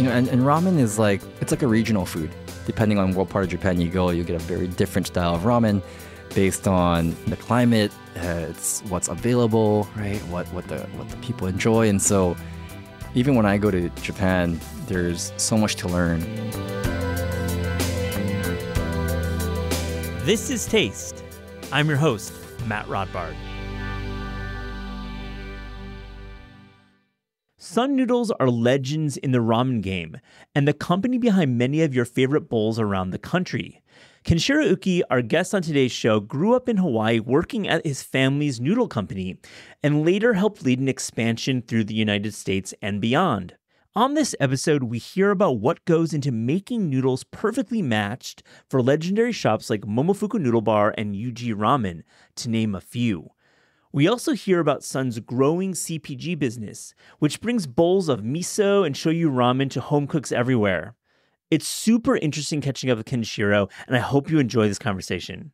you know, and, and ramen is like it's like a regional food. Depending on what part of Japan you go, you get a very different style of ramen based on the climate, uh, it's what's available, right? What what the what the people enjoy, and so even when I go to Japan, there's so much to learn. This is Taste. I'm your host, Matt Rodbard. Sun Noodles are legends in the ramen game and the company behind many of your favorite bowls around the country. Kenshiro Uki, our guest on today's show, grew up in Hawaii working at his family's noodle company and later helped lead an expansion through the United States and beyond. On this episode, we hear about what goes into making noodles perfectly matched for legendary shops like Momofuku Noodle Bar and Yuji Ramen, to name a few. We also hear about Sun's growing CPG business, which brings bowls of miso and shoyu ramen to home cooks everywhere. It's super interesting catching up with Kenshiro, and I hope you enjoy this conversation.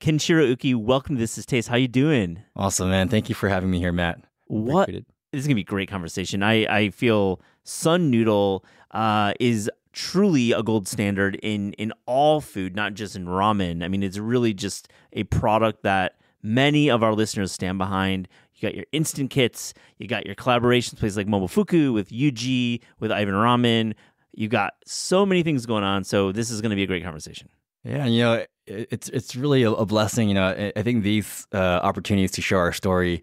Kenshiro Uki, welcome to This Is Taste. How you doing? Awesome, man. Thank you for having me here, Matt. What? This is gonna be a great conversation. I I feel Sun Noodle uh, is truly a gold standard in in all food, not just in ramen. I mean, it's really just a product that many of our listeners stand behind. You got your instant kits, you got your collaborations places like Momofuku with Yuji, with Ivan Ramen. You got so many things going on. So this is going to be a great conversation. Yeah, you know, it's it's really a, blessing. You know, I think these uh, opportunities to share our story,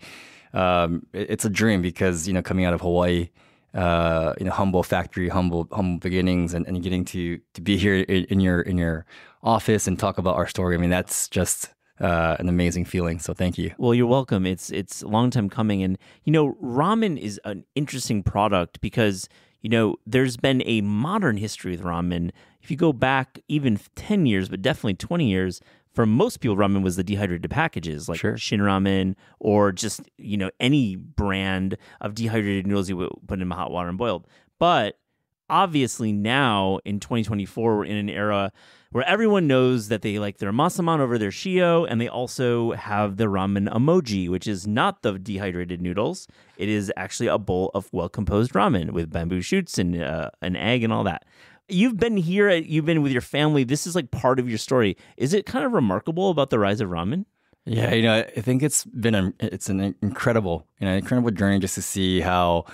um, it's a dream because you know, coming out of Hawaii, uh, you know, humble factory, humble humble beginnings, and, and getting to to be here in, in your in your office and talk about our story. I mean, that's just uh, an amazing feeling. So thank you. Well, you're welcome. It's it's a long time coming, and you know, ramen is an interesting product because you know there's been a modern history with ramen. If you go back even ten years, but definitely twenty years, for most people, ramen was the dehydrated packages like sure. Shin Ramen or just you know any brand of dehydrated noodles you would put in hot water and boiled. But obviously now in 2024, we're in an era where everyone knows that they like their mazemen over their shio, and they also have the ramen emoji, which is not the dehydrated noodles. It is actually a bowl of well composed ramen with bamboo shoots and uh, an egg and all that. You've been here, you've been with your family. This is like part of your story. Is it kind of remarkable about the rise of ramen? Yeah, you know, I think it's been a, it's an incredible, you know, incredible journey just to see how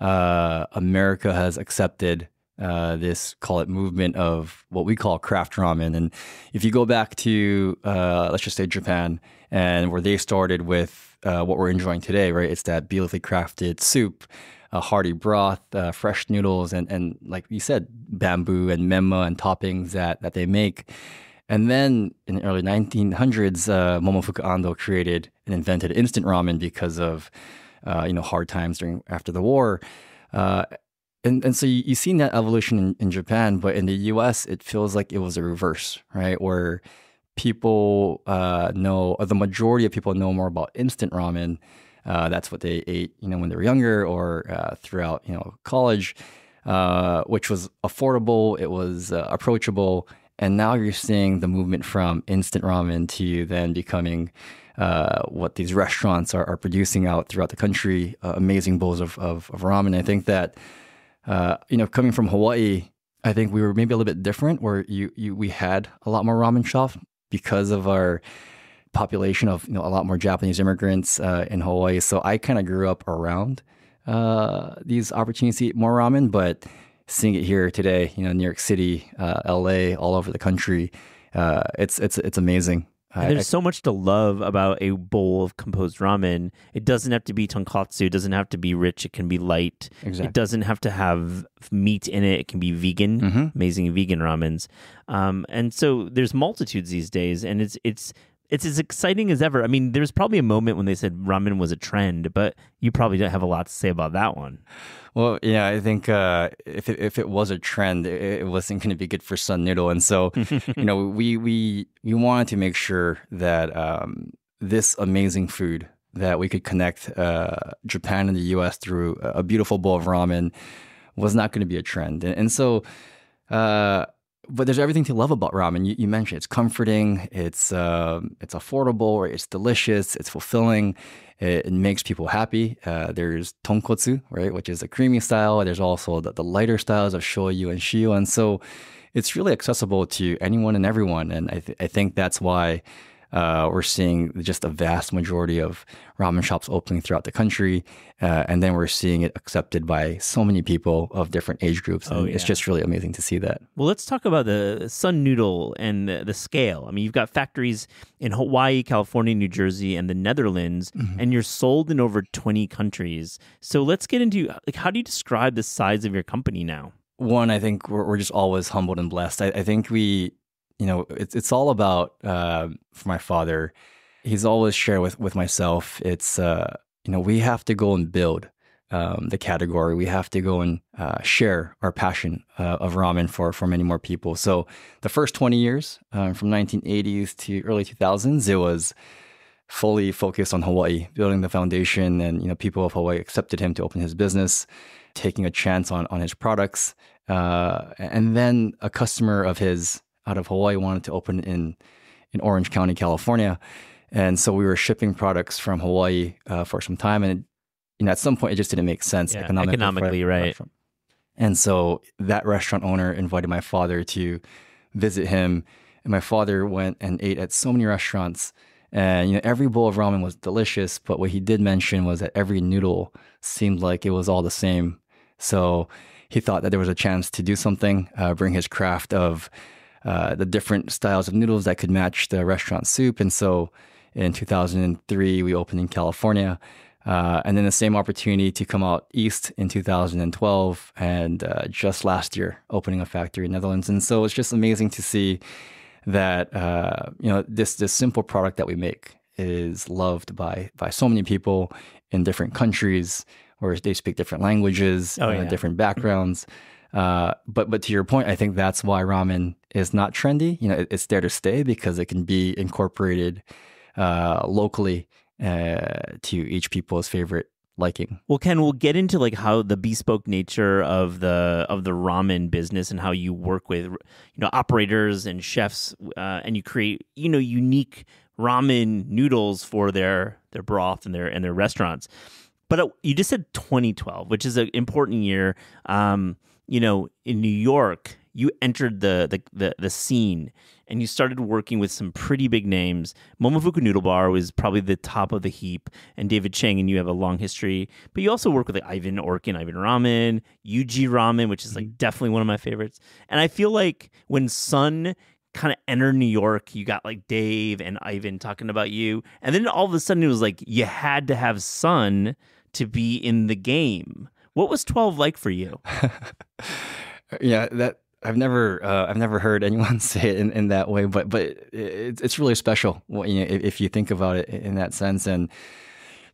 uh, America has accepted uh, this call it movement of what we call craft ramen. And if you go back to uh, let's just say Japan and where they started with uh, what we're enjoying today, right? It's that beautifully crafted soup, a hearty broth, uh, fresh noodles, and and like you said, bamboo and memma and toppings that that they make. And then in the early 1900s, uh, Momofuku Ando created and invented instant ramen because of uh, you know hard times during after the war. Uh, and and so you, you've seen that evolution in, in Japan, but in the U.S. it feels like it was a reverse, right? Where people uh, know, or the majority of people know more about instant ramen. Uh, that's what they ate, you know, when they were younger or uh, throughout, you know, college, uh, which was affordable. It was uh, approachable, and now you're seeing the movement from instant ramen to then becoming uh, what these restaurants are, are, producing out throughout the country. amazing bowls of, of, of ramen. I think that uh, you know, coming from Hawaii, I think we were maybe a little bit different where you, you we had a lot more ramen shops because of our population of you know a lot more Japanese immigrants uh, in Hawaii. So I kind of grew up around uh, these opportunities to eat more ramen, but seeing it here today, you know, New York City, uh, L.A., all over the country, uh, it's it's it's amazing. There's I, so much to love about a bowl of composed ramen. It doesn't have to be tonkatsu. It doesn't have to be rich. It can be light. Exactly. It doesn't have to have meat in it. It can be vegan. Mm-hmm. Amazing vegan ramens. Um, and so there's multitudes these days, and it's it's it's as exciting as ever. I mean, there's probably a moment when they said ramen was a trend, but you probably don't have a lot to say about that one. Well, yeah, I think uh, if it, if it was a trend, it, wasn't going to be good for Sun Noodle, and so you know we we we wanted to make sure that um, this amazing food that we could connect uh, Japan and the U.S. through a beautiful bowl of ramen was not going to be a trend, and, and so. Uh, but there's everything to love about ramen. You, you mentioned it's comforting, it's um, it's affordable, it's delicious, it's fulfilling, it, it makes people happy. Uh, there's tonkotsu, right, which is a creamy style. There's also the, the lighter styles of shoyu and shio, and so it's really accessible to anyone and everyone. And I, th- I think that's why uh, we're seeing just a vast majority of ramen shops opening throughout the country, uh, and then we're seeing it accepted by so many people of different age groups. And Oh, yeah. it's just really amazing to see that. Well, let's talk about the Sun Noodle and the, the scale. I mean, you've got factories in Hawaii, California, New Jersey, and the Netherlands, and you're sold in over 20 countries. So let's get into like how do you describe the size of your company now? One, I think we're, we're just always humbled and blessed. I, I think we, you know, it's it's all about uh, for my father. He's always shared with with myself. It's uh, you know, we have to go and build um, the category. We have to go and uh, share our passion uh, of ramen for for many more people. So the first twenty years, um, from 1980s to early 2000s, it was fully focused on Hawaii, building the foundation, and you know, people of Hawaii accepted him to open his business, taking a chance on on his products. Uh, and then a customer of his out of Hawaii wanted to open in in Orange County, California, and so we were shipping products from Hawaii uh, for some time, and you know, at some point, it just didn't make sense Yeah, economically. economically, right. And so that restaurant owner invited my father to visit him, and my father went and ate at so many restaurants. And you know, every bowl of ramen was delicious, but what he did mention was that every noodle seemed like it was all the same. So he thought that there was a chance to do something, uh, bring his craft of uh, the different styles of noodles that could match the restaurant soup. And so in 2003, we opened in California. Uh, and then the same opportunity to come out east in 2012, and uh, just last year opening a factory in Netherlands. And so it's just amazing to see that uh, you know this this simple product that we make is loved by by so many people in different countries, where they speak different languages, Oh, uh, yeah. different backgrounds. Uh, but but to your point, I think that's why ramen is not trendy. You know, it, it's there to stay because it can be incorporated uh, locally uh, to each people's favorite liking. Well, Ken, we'll get into like how the bespoke nature of the of the ramen business and how you work with you know operators and chefs, uh, and you create you know unique ramen noodles for their their broth and their and their restaurants. But uh, you just said 2012, which is an important year. Um, you know, in New York, you entered the, the the the scene and you started working with some pretty big names. Momofuku Noodle Bar was probably the top of the heap, and David Chang, and you have a long history. But you also work with like Ivan Orkin, Ivan Ramen, Yuji Ramen, which is like mm-hmm. definitely one of my favorites. And I feel like when Sun kind of entered New York, you got like Dave and Ivan talking about you, and then all of a sudden it was like you had to have Sun to be in the game. What was 12 like for you? Yeah, that I've never uh, I've never heard anyone say it in, in that way, but but it, it's really special you know, if, if you think about it in that sense. And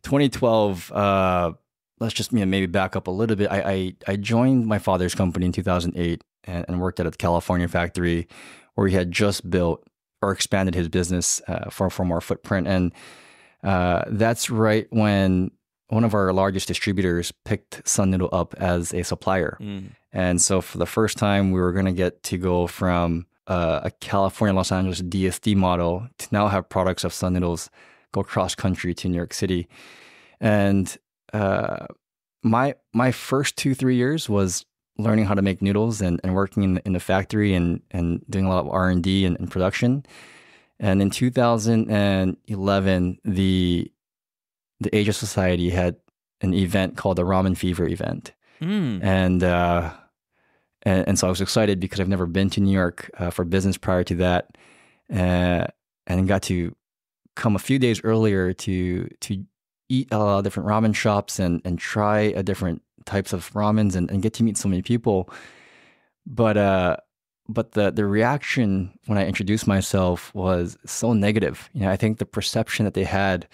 2012, uh, let's just you know, maybe back up a little bit. I, I I joined my father's company in 2008 and, and worked at a California factory where he had just built or expanded his business uh, for for more footprint, and uh, that's right when one of our largest distributors picked Sun Noodle up as a supplier. And so for the first time, we were going to get to go from uh, a California Los Angeles DSD model to now have products of Sun Noodles go cross country to New York City. And uh, my my first two three years was learning how to make noodles and, and working in, in the factory and, and doing a lot of R and D and, and production. And in 2011, the the Asia Society had an event called the Ramen Fever event Mm. and uh, and, and so I was excited because I've never been to New York uh, for business prior to that, uh, and got to come a few days earlier to to eat a lot of different ramen shops and and try a different types of ramens and, and get to meet so many people. But uh, but the the reaction when I introduced myself was so negative. You know, I think the perception that they had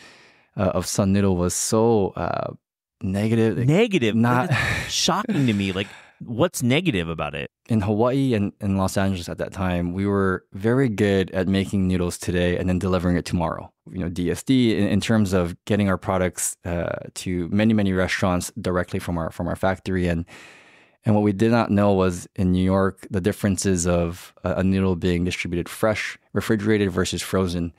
uh, of Sun Noodle was so uh, negative. Negative. Not- shocking to me. Like, what's negative about it? in Hawaii and in Los Angeles at that time, we were very good at making noodles today and then delivering it tomorrow. You know, DSD in, in terms of getting our products uh, to many many restaurants directly from our from our factory and And what we did not know was in New York, the differences of a, a noodle being distributed fresh, refrigerated versus frozen.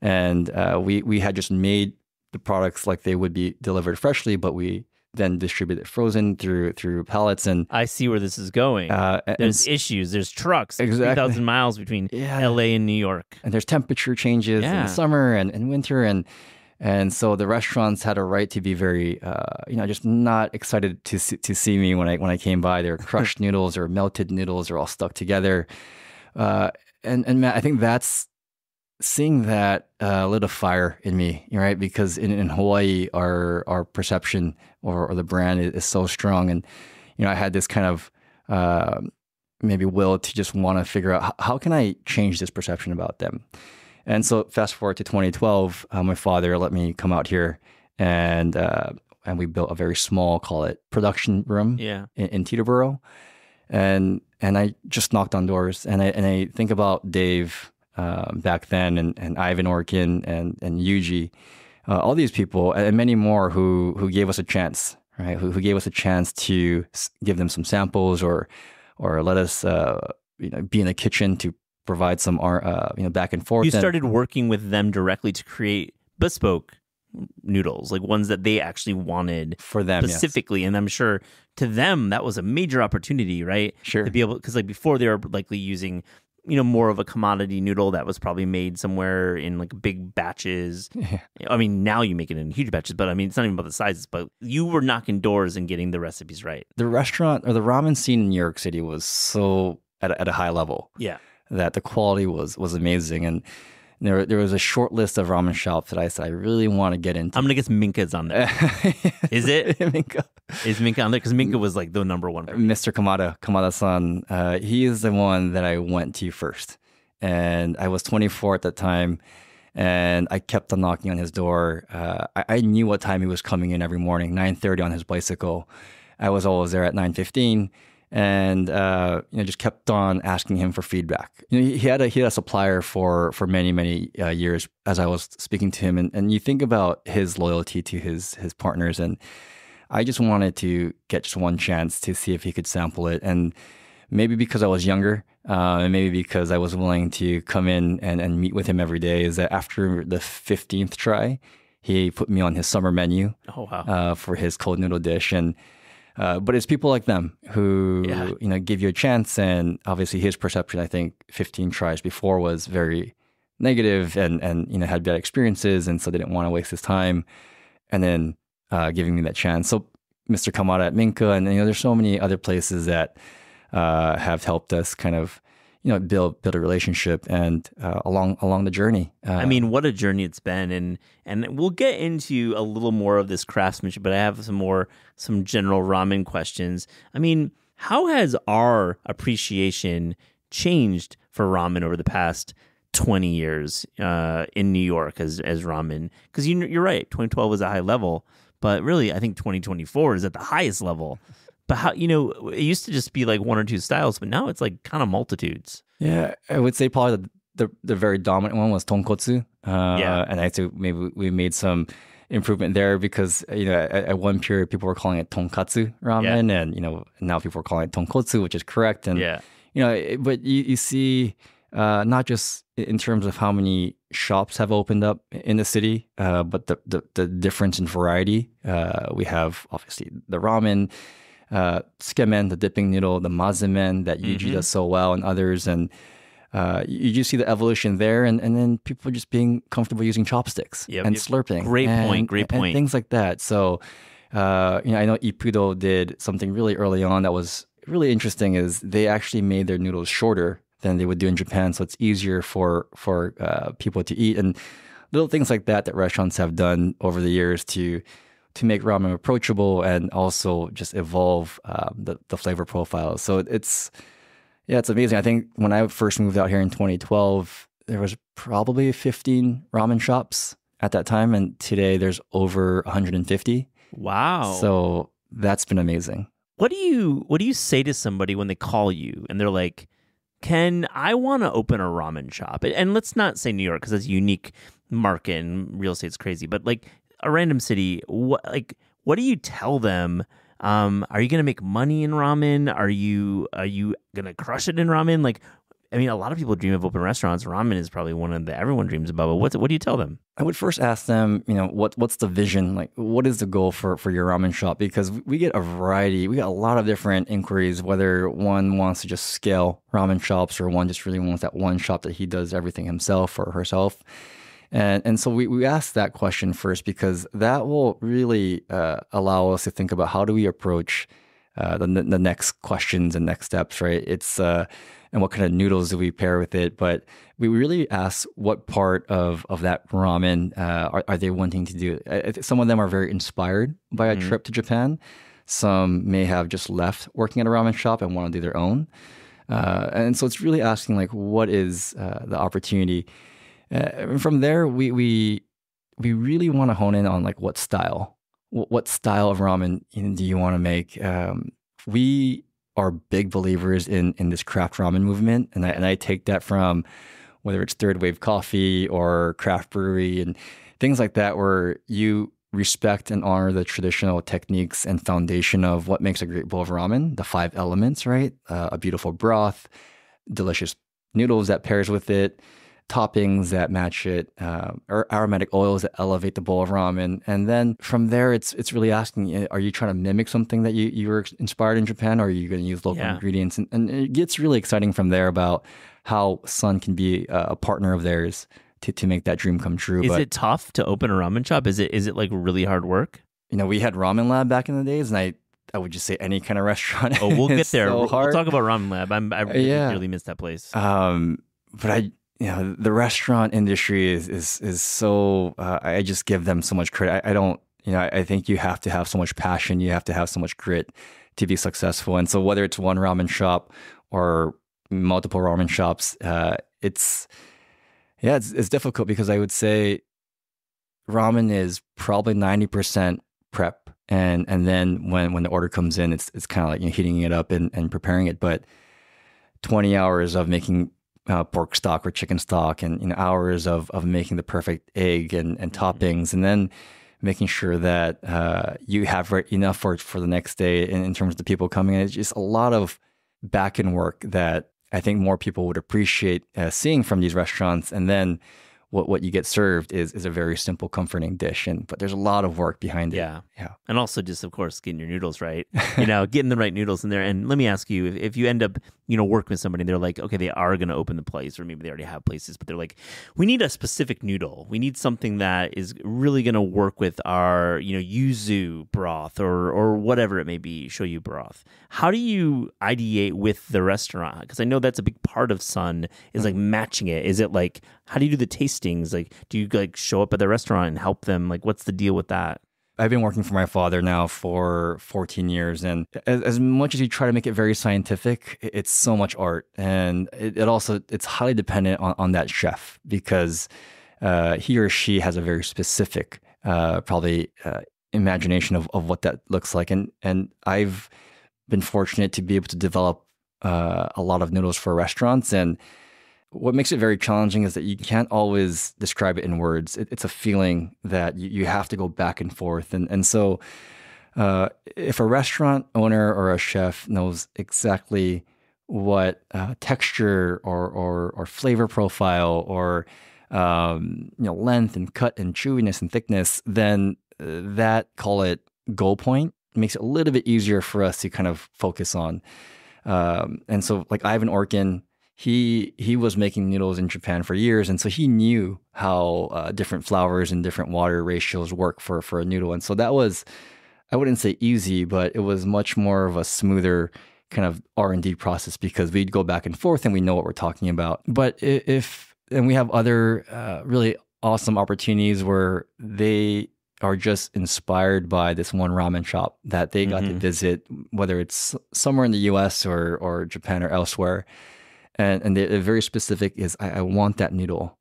And uh, we, we had just made the products like they would be delivered freshly, but we then distribute it frozen through through pallets and I see where this is going. uh, there's issues. There's trucks. Exactly. 3,000 miles between Yeah. LA and New York. and there's temperature changes in Yeah. the summer and, and winter and and so the restaurants had a right to be very uh, you know just not excited to see, to see me when I when I came by they're crushed noodles or melted noodles are all stuck together uh, and and Matt I think that's seeing that uh, lit a fire in me right because in, in Hawaii our our perception or, or the brand is, is so strong and you know I had this kind of uh, maybe will to just want to figure out how, how can I change this perception about them. And so fast forward to 2012, uh, my father let me come out here and uh, and we built a very small, call it production room Yeah. in, in Teterboro. And and I just knocked on doors and I and I think about Dave uh, back then and, and Ivan Orkin and and Yuji, uh, all these people and many more who who gave us a chance, right? Who, who gave us a chance to give them some samples or or let us uh, you know be in the kitchen to provide some ar- uh, you know back and forth. You And- started working with them directly to create bespoke noodles, like ones that they actually wanted for them yes. specifically. And I'm sure to them that was a major opportunity, right? Sure. To be able, because like before they were likely using, you know, more of a commodity noodle that was probably made somewhere in like big batches. I mean, now you make it in huge batches, but I mean, it's not even about the sizes. But you were knocking doors and getting the recipes right. the restaurant or the ramen scene in New York City was so at a, at a high level Yeah. that the quality was was amazing and there there was a short list of ramen shops that I said I really want to get into. I'm gonna guess Minka's on there. Is it? Minka. Is Minka on there? Because Minka was like the number one. Mr. Kamada, Kamada-san, uh, he is the one that I went to first. And I was 24 at that time, and I kept on knocking on his door. Uh, I, I knew what time he was coming in every morning, 9.30 on his bicycle. I was always there at 9.15 and uh, you know just kept on asking him for feedback. You know, he, he had a he had a supplier for for many many uh, years as I was speaking to him, and, and you think about his loyalty to his his partners, and I just wanted to get just one chance to see if he could sample it, and maybe because I was younger, uh, and maybe because I was willing to come in and, and meet with him every day, is that after the fifteenth try, he put me on his summer menu Oh wow. uh, for his cold noodle dish and uh, but it's people like them who Yeah. you know give you a chance. And obviously his perception i think 15 tries before was very negative and and you know had bad experiences. And so they didn't want to waste his time. And then uh, giving me that chance. So mr kamada at minka and you know there's so many other places that uh, have helped us kind of you know build build a relationship and uh, along along the journey uh, I mean, what a journey it's been, and and we'll get into a little more of this craftsmanship. But I have some more some general ramen questions. I mean, how has our appreciation changed for ramen over the past twenty years uh, in New York as as ramen? Because you, you're right, 2012 was a high level, but really, I think 2024 is at the highest level. But how you know it used to just be like one or two styles, but now it's like kind of multitudes. Yeah, I would say probably the the, the very dominant one was tonkotsu. Uh, Yeah. and I think maybe we made some improvement there because you know at, at one period people were calling it tonkatsu ramen, and you know now people are calling it tonkotsu, which is correct. And Yeah. you know, it- but you, you see, uh, not just in terms of how many shops have opened up in the city, uh, but the, the, the difference in variety. Uh, we have obviously the ramen, uh, tsukemen, the dipping noodle, the mazemen that Yuji Mhm. does so well, and others. And uh, you just see the evolution there, and, and then people just being comfortable using chopsticks Yep, and yep. slurping. Great and- point, great and point. things like that. So, uh, you know, I know Ippudo did something really early on that was really interesting. Is they actually made their noodles shorter than they would do in Japan, so it's easier for for uh, people to eat and little things like that that restaurants have done over the years to to make ramen approachable and also just evolve um, the the flavor profile. So it's yeah, it's amazing. I think when I first moved out here in 2012, there was probably 15 ramen shops at that time, and today there's over 150. Wow. So that's been amazing. what do you what do you say to somebody when they call you and they're like ken i want to open a ramen shop and- let's not say new york because it's a unique market and real estate's crazy but like a random city what like what do you tell them Um, are you gonna make money in ramen? Are you are you gonna crush it in ramen? Like, I mean, a lot of people dream of open restaurants. Ramen is probably one of the everyone dreams about. But what what do you tell them? I would first ask them, you know, what what's the vision? Like, what is the goal for for your ramen shop? Because we get a variety, we get a lot of different inquiries. Whether one wants to just scale ramen shops, or one just really wants that one shop that he does everything himself or herself. And and so we, we ask that question first because that will really uh, allow us to think about how do we approach uh, the the next questions and next steps, right? It's uh, and what kind of noodles do we pair with it? But we really ask what part of of that ramen uh, are, are they wanting to do? Some of them are very inspired by a mm-hmm. trip to Japan. Some may have just left working at a ramen shop and want to do their own. Uh, and so it's really asking like, what is uh, the opportunity? Uh, from there, we we we really want to hone in on like what style, what, style of ramen do you want to make? Um, we are big believers in in this craft ramen movement, and I and I take that from whether it's third wave coffee or craft brewery and things like that, where you respect and honor the traditional techniques and foundation of what makes a great bowl of ramen, the five elements, right? Uh, a beautiful broth, delicious noodles that pairs with it, toppings that match it, uh, or aromatic oils that elevate the bowl of ramen. And then from there, it's it's really asking: eh, Are you trying to mimic something that you, you were inspired in Japan, or are you going to use local yeah. ingredients? And, and, it gets really exciting from there about how Sun can be a partner of theirs to, to make that dream come true. Is but, it tough to open a ramen shop? Is it is it like really hard work? You know, we had Ramen Lab back in the days, and I I would just say any kind of restaurant. Oh, we'll get there. So we'll, we'll, talk about Ramen Lab. I'm, I really, yeah. really miss that place. Um, but I you know the restaurant industry is is is so uh, I just give them so much credit. I, I don't you know I, I, think you have to have so much passion, you have to have so much grit to be successful. And so whether it's one ramen shop or multiple ramen shops, uh, it's yeah it's, it's difficult because I would say ramen is probably ninety percent prep and and then when when the order comes in it's it's kind of like you know, heating it up and, and preparing it but 20 hours of making uh, pork stock or chicken stock and you know, hours of, of making the perfect egg and, and mm-hmm. toppings and then making sure that uh, you have enough for for the next day in, in, terms of the people coming in. It's just a lot of back end work that I think more people would appreciate uh, seeing from these restaurants. And then what what you get served is is a very simple, comforting dish. And but there's a lot of work behind it. Yeah, yeah. And also just of course getting your noodles right. you know, getting the right noodles in there. And let me ask you, if, if you end up you know working with somebody, and they're like, okay, they are going to open the place, or maybe they already have places, but they're like, we need a specific noodle. We need something that is really going to work with our you know yuzu broth or or whatever it may be, shoyu broth. How do you ideate with the restaurant? Because I know that's a big part of Sun is like mm-hmm. matching it. Is it like how do you do the tastings? Like, do you like show up at the restaurant and help them? Like, what's the deal with that? I've been working for my father now for 14 years. And as, as, much as you try to make it very scientific, it's so much art. And it, it also, it's highly dependent on, on that chef because uh, he or she has a very specific, uh, probably uh, imagination of, of what that looks like. And, and I've been fortunate to be able to develop uh, a lot of noodles for restaurants. And what makes it very challenging is that you can't always describe it in words. It, it's a feeling that you, you, have to go back and forth. And, and so, uh, if a restaurant owner or a chef knows exactly what uh, texture or, or, or, flavor profile or um, you know length and cut and chewiness and thickness, then uh, that call it goal point makes it a little bit easier for us to kind of focus on. Um, and so, like Ivan Orkin he he was making noodles in Japan for years, and so he knew how uh, different flours and different water ratios work for for a noodle. And so that was, I wouldn't say easy, but it was much more of a smoother kind of R and D process because we'd go back and forth and we know what we're talking about. But if and we have other uh, really awesome opportunities where they are just inspired by this one ramen shop that they got mm-hmm. to visit, whether it's somewhere in the U.S. or or Japan or elsewhere and and they're very specific. Is I, I want that noodle.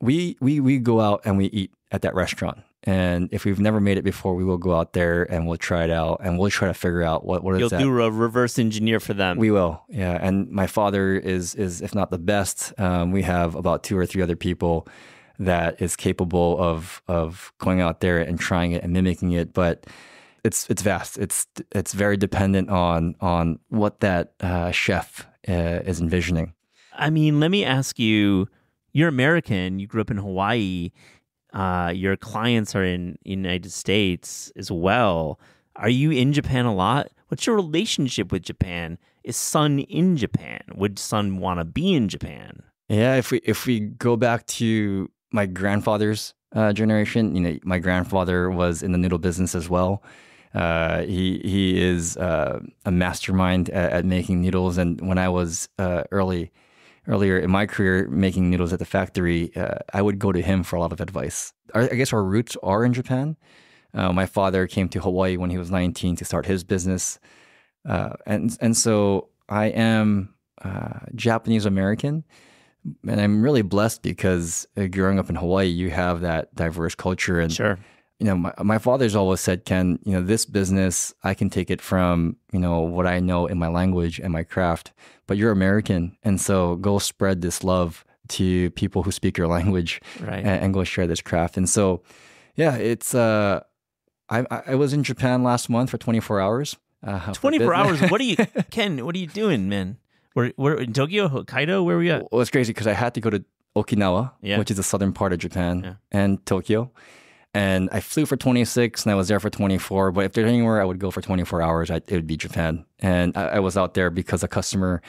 We we we go out and we eat at that restaurant. And if we've never made it before, we will go out there and we'll try it out and we'll try to figure out what what You'll is that. do a reverse engineer for them. We will, yeah. And my father is is if not the best, um, we have about two or three other people that is capable of of going out there and trying it and mimicking it. But it's it's vast. It's it's very dependent on on what that uh, chef uh, is envisioning. I mean, let me ask you: You're American. You grew up in Hawaii. Uh, your clients are in United States as well. Are you in Japan a lot? What's your relationship with Japan? Is Sun in Japan? Would Sun want to be in Japan? Yeah, if we if we go back to my grandfather's uh, generation, you know, my grandfather was in the noodle business as well. Uh, he he is uh, a mastermind at, at, making noodles, and when I was uh, early earlier in my career making noodles at the factory, uh, I would go to him for a lot of advice. I guess our roots are in Japan. Uh, my father came to Hawaii when he was 19 to start his business, uh, and and so I am uh, Japanese American, and I'm really blessed because uh, growing up in Hawaii, you have that diverse culture and. Sure you know, my, my father's always said, Ken, you know, this business, I can take it from, you know, what I know in my language and my craft, but you're American. And so go spread this love to people who speak your language right. and, and, go share this craft. And so, yeah, it's, uh, I, I was in Japan last month for 24 hours. Uh, 24 hours. What are you, Ken, what are you doing, man? We're, we're in Tokyo, Hokkaido, where are we at? Well, it's crazy because I had to go to Okinawa, yeah. which is the southern part of Japan, yeah. and Tokyo and I flew for 26 and I was there for 24. But if there's anywhere I would go for 24 hours, I, it would be Japan. And I, I, was out there because a customer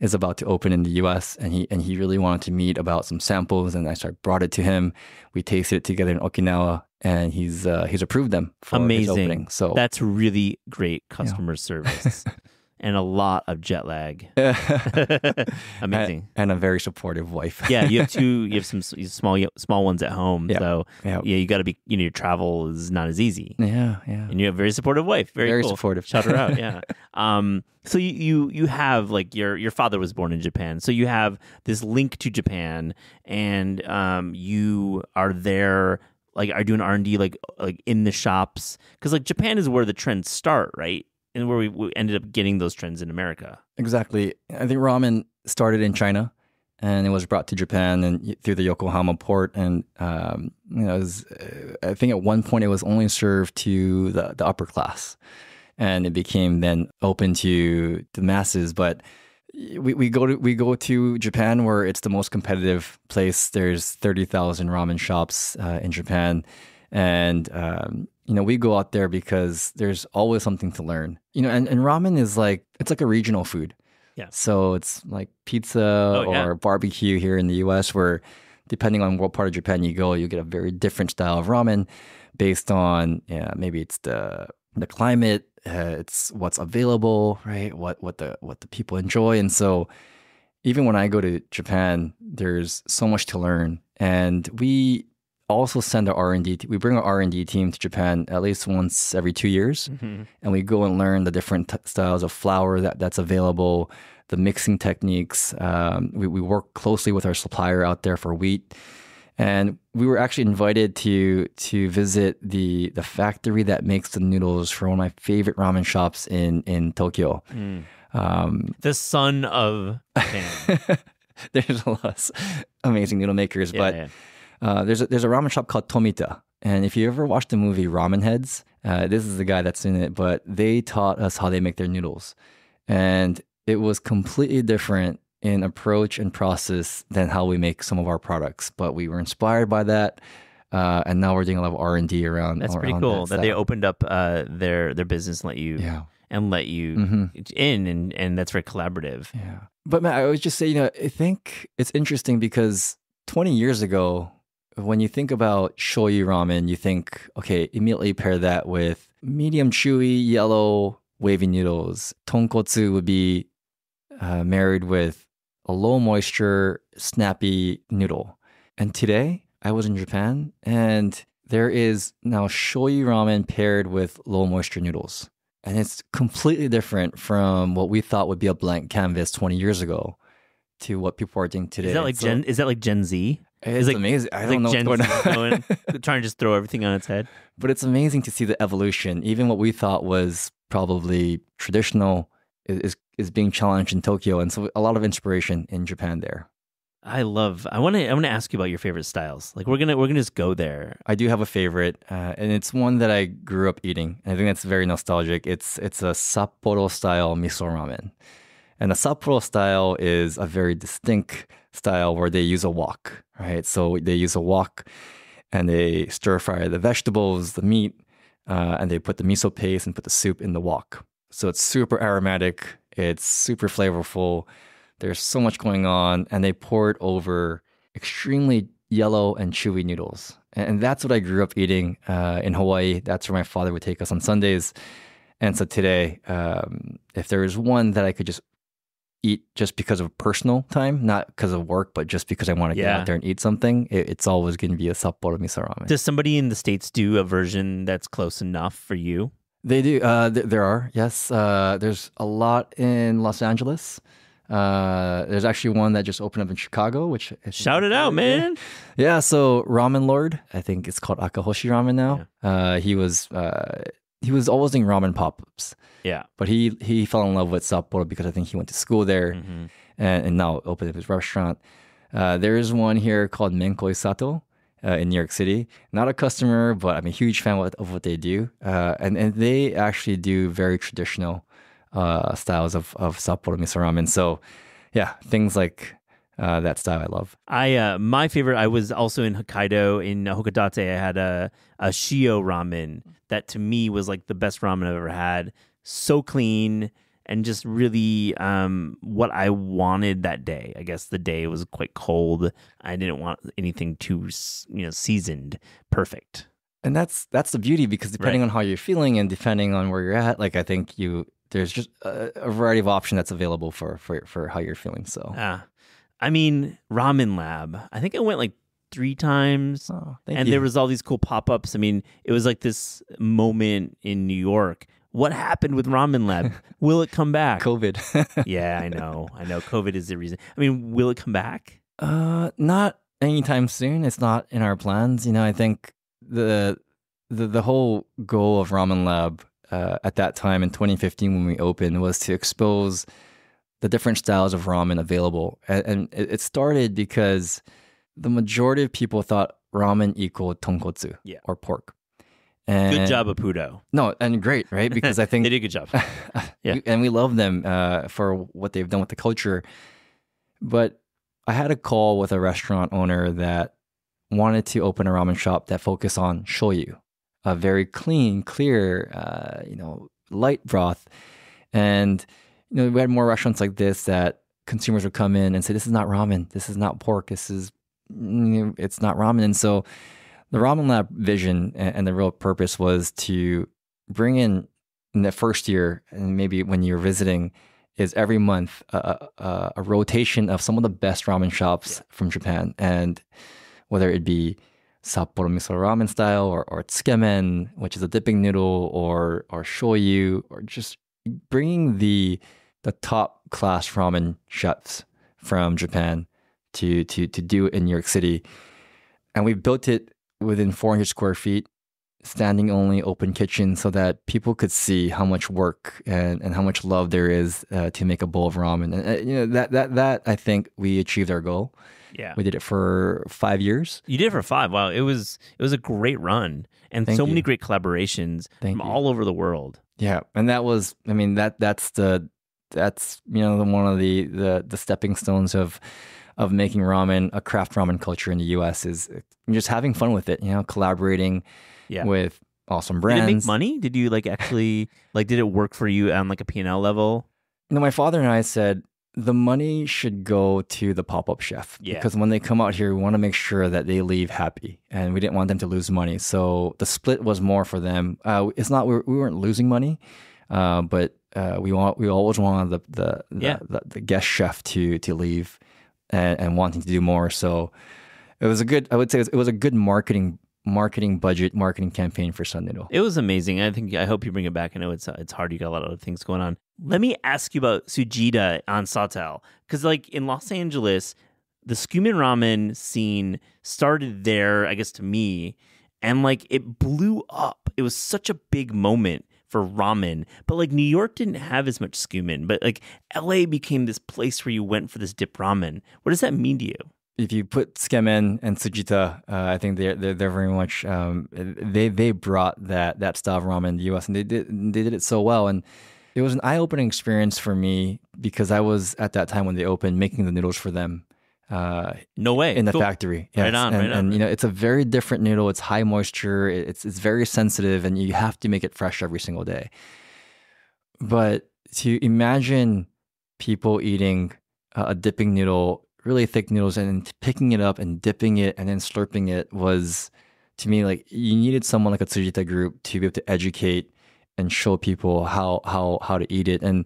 is about to open in the U.S. and he and he really wanted to meet about some samples. And I started brought it to him. We tasted it together in Okinawa, and he's uh, he's approved them for Amazing. opening. So that's really great customer yeah. service. and a lot of jet lag. Amazing. And, and, a very supportive wife. yeah, you have two. You have some small small ones at home. Yeah. So yeah, yeah you got to be. You know, your travel is not as easy. Yeah, yeah. And you have a very supportive wife. Very, very cool. supportive. Shout her out. Yeah. um. So you, you you have like your your father was born in Japan, so you have this link to Japan, and um you are there like are doing R and D like like in the shops because like Japan is where the trends start, right? And where we, we ended up getting those trends in America. Exactly. I think ramen started in China and it was brought to Japan and through the Yokohama port. And um, you know, was, uh, I think at one point it was only served to the, the upper class, and it became then open to the masses. But we, we go to we go to Japan where it's the most competitive place. There's thirty thousand ramen shops uh, in Japan, and um, you know, we go out there because there's always something to learn. You know, and, and ramen is like it's like a regional food. Yeah. So it's like pizza oh, or yeah. barbecue here in the US where depending on what part of Japan you go, you get a very different style of ramen based on yeah, maybe it's the the climate, uh, it's what's available, right? What what the what the people enjoy. And so even when I go to Japan, there's so much to learn. And we also send our R&D we bring our R&D team to Japan at least once every 2 years mm-hmm. and we go and learn the different t- styles of flour that that's available the mixing techniques um, we, we work closely with our supplier out there for wheat and we were actually invited to to visit the the factory that makes the noodles for one of my favorite ramen shops in in Tokyo. Mm. Um, the son of There's a lot of amazing noodle makers, yeah, but yeah. Uh, there's a, there's a ramen shop called Tomita, and if you ever watched the movie Ramen Heads, uh, this is the guy that's in it. But they taught us how they make their noodles, and it was completely different in approach and process than how we make some of our products. But we were inspired by that. Uh, and now we're doing a lot of R and D around. That's pretty cool that, that they opened up uh, their their business and let you yeah. and let you mm-hmm. in, and and that's very collaborative. Yeah, but man, I would just say, you know, I think it's interesting because 20 years ago, when you think about shoyu ramen, you think, okay, immediately pair that with medium chewy, yellow, wavy noodles. Tonkotsu would be uh, married with a low moisture, snappy noodle. And today, I was in Japan and there is now shoyu ramen paired with low moisture noodles. And it's completely different from what we thought would be a blank canvas 20 years ago to what people are doing today. Is that like so, Gen? Is that like Gen Z? It's like, amazing. I don't like know what's going on. Going, trying to just throw everything on its head. But it's amazing to see the evolution. Even what we thought was probably traditional is is being challenged in Tokyo, and so a lot of inspiration in Japan there. I love. I want to. I want to ask you about your favorite styles. Like we're gonna we're gonna just go there. I do have a favorite, uh, and it's one that I grew up eating. I think that's very nostalgic. It's it's a Sapporo style miso ramen, and the Sapporo style is a very distinct style where they use a wok, right? So they use a wok, and they stir fry the vegetables, the meat, uh, and they put the miso paste and put the soup in the wok. So it's super aromatic. It's super flavorful. There's so much going on, and they pour it over extremely yellow and chewy noodles. And that's what I grew up eating uh, in Hawaii. That's where my father would take us on Sundays. And so today, um, if there is one that I could just eat just because of personal time, not because of work, but just because I want to get out there and eat something, it, it's always going to be a Sapporo miso ramen. Does somebody in the states do a version that's close enough for you? They do. Uh, th- there are, yes. Uh, there's a lot in Los Angeles. Uh, there's actually one that just opened up in Chicago, which Shout it out, man. Yeah, so Ramen Lord, I think it's called Akahoshi Ramen now. Uh, he was uh, he was always doing ramen pop-ups, Yeah. but he he fell in love with Sapporo because I think he went to school there, Mhm. and, and now opened up his restaurant. Uh, there is one here called Menkoi Sato. Uh, in New York City, not a customer, but I'm a huge fan of, of what they do, uh, and and they actually do very traditional uh, styles of of Sapporo miso ramen. So, yeah, things like uh, that style I love. I uh, my favorite. I was also in Hokkaido in Hokkaido. I had a a shio ramen that to me was like the best ramen I've ever had. So clean and just really um, what I wanted that day. I guess the day was quite cold. I didn't want anything too you know seasoned. Perfect. And that's that's the beauty because depending Right. on how you're feeling and depending on where you're at, like I think you there's just a, a variety of option that's available for for for how you're feeling. So, Ah, I mean Ramen Lab. I think I went like three times. oh, and you. there was all these cool pop-ups. I mean, it was like this moment in New York. What happened with Ramen Lab? will it come back? COVID. yeah, I know. I know COVID is the reason. I mean, will it come back? uh, not anytime soon. It's not in our plans. You know, I think the the the whole goal of Ramen Lab uh, at that time in 2015 when we opened was to expose the different styles of ramen available, and, and it, it started because the majority of people thought ramen equaled tonkotsu Yeah. or pork. And Good job, Ippudo. No, and great, right? Because I think They did a good job. Yeah. and we love them uh, for what they've done with the culture. But I had a call with a restaurant owner that wanted to open a ramen shop that focused on shoyu, a very clean, clear, uh, you know, light broth. And you know, we had more restaurants like this that consumers would come in and say, "This is not ramen. This is not pork. This is, it's not ramen." And so, the Ramen Lab vision and, the real purpose was to bring in in the first year, and maybe when you're visiting, is every month a, a, a rotation of some of the best ramen shops from Japan, and whether it be Sapporo miso ramen style or, or tsukemen, which is a dipping noodle, or or shoyu, or just bringing the the top class ramen chefs from Japan to to to do in New York City, and we built it within 400 square feet standing only open kitchen so that people could see how much work and, and how much love there is uh, to make a bowl of ramen. And uh, you know that that that I think we achieved our goal. Yeah. We did it for five years. You did it for five. Wow, it was it was a great run and Thank so many great collaborations Thank from you. all over the world. Yeah, and that was I mean that that's the that's you know one of the, the the stepping stones of of making ramen a craft ramen culture in the U.S. is just having fun with it. You know, collaborating Yeah. with awesome Did brands. it make money? Did you like actually like did it work for you on like a P&L level? No, my father and I said the money should go to the pop up chef Yeah. because when they come out here, we want to make sure that they leave happy, and we didn't want them to lose money. So the split was more for them. Uh, it's not we, we weren't losing money, uh, but uh, we want we always wanted the the the, Yeah. the, the guest chef to to leave and, and wanting to do more. So it was a good. I would say it was, a good marketing marketing budget marketing campaign for Sun Noodle. It was amazing. I think I hope you bring it back. I know it's it's hard. You got a lot of other things going on. Let me ask you about Tsujita on Sawtell because like in Los Angeles, the tsukemen ramen scene started there. I guess to me, and like it blew up. It was such a big moment for ramen, but like New York didn't have as much tsukemen, but like LA became this place where you went for this dip ramen. What does that mean to you? if you put Tsukemen and Tsujita, uh, I think they're, they're they're very much um, they they brought that that style of ramen in the U.S. and they did they did it so well and it was an eye opening experience for me because I was at that time when they opened making the noodles for them. Uh, no way in the cool. factory. Yes. Right on, and, right on. And you know, it's a very different noodle. It's high moisture. It's it's very sensitive, and you have to make it fresh every single day. But to imagine people eating a dipping noodle really thick noodles and picking it up and dipping it and then slurping it was to me like you needed someone like a Tsujita group to be able to educate and show people how how how to eat it and